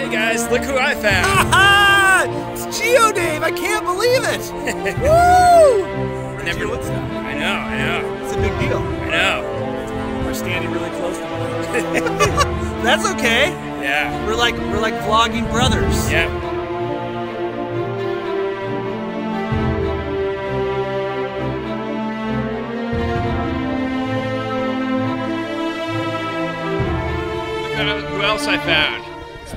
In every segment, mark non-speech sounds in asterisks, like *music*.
Hey guys, look who I found! Aha! It's Geo Dave! I can't believe it! *laughs* Woo! Never Woodstock. I know, I know, It's a big deal. I know. We're standing really close to one. another. *laughs* That's okay. yeah, We're like we're like vlogging brothers. yeah. Look at who else I found.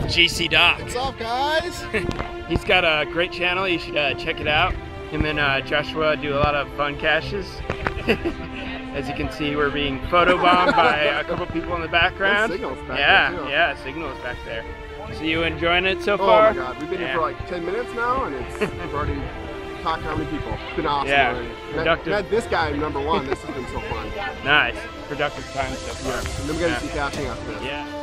GC Doc. What's up, guys? *laughs* He's got a great channel. You should uh, check it out. Him and uh, Joshua do a lot of fun caches. *laughs* As you can see, we're being photobombed *laughs* by a couple people in the background. signals back yeah, there, too. yeah, signals back there. So you enjoying it so Oh far? Oh my god, we've been Yeah. here for like 10 minutes now, and it's we've already talked to how many people. It's been awesome. Yeah, already. Met, productive. met this guy number one. This has been so fun. Nice, productive time so far. And then we got Yeah. to see caching after this. Yeah.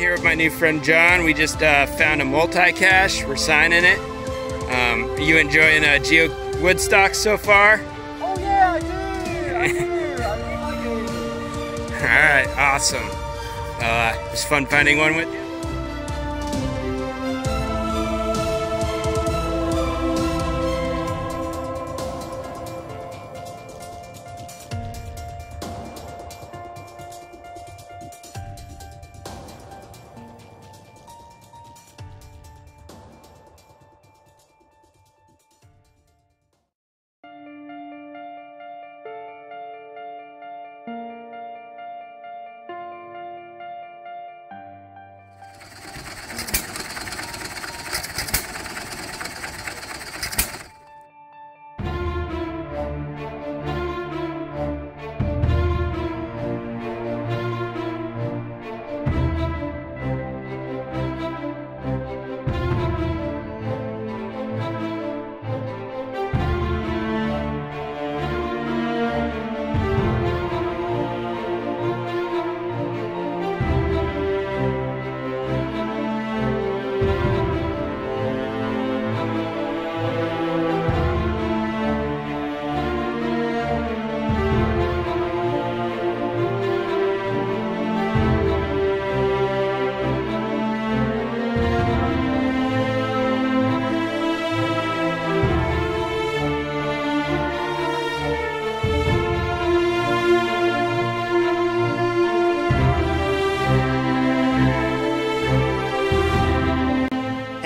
Here with my new friend John. We just uh, found a multi-cache. We're signing it. Um, are you enjoying uh, Geo Woodstock so far? Oh yeah, I did! I did! I really like it. All right, awesome. Uh, it was fun finding one with you.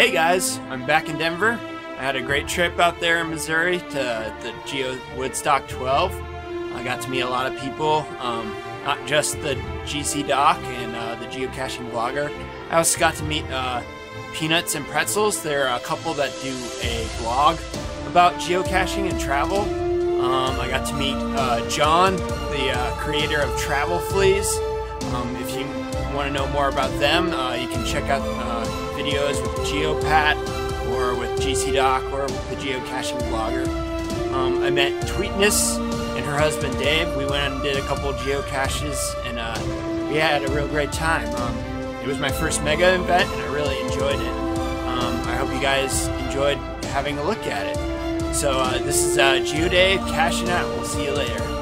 Hey guys, I'm back in Denver. I had a great trip out there in Missouri to the Geo Woodstock 12. I got to meet a lot of people, um, not just the GC Doc and uh, the Geocaching Vlogger. I also got to meet uh, Peanuts and Pretzels. They're a couple that do a blog about geocaching and travel. Um, I got to meet uh, John, the uh, creator of Travel Fleas. Um, if you want to know more about them, uh, you can check out uh, videos with Geopat or with GC Doc or with the Geocaching Vlogger. Um, I met Tweetness and her husband Dave. We went and did a couple geocaches and uh, we had a real great time. Um, it was my first mega event and I really enjoyed it. Um, I hope you guys enjoyed having a look at it. So uh, this is uh, Geo Dave cashing out. We'll see you later.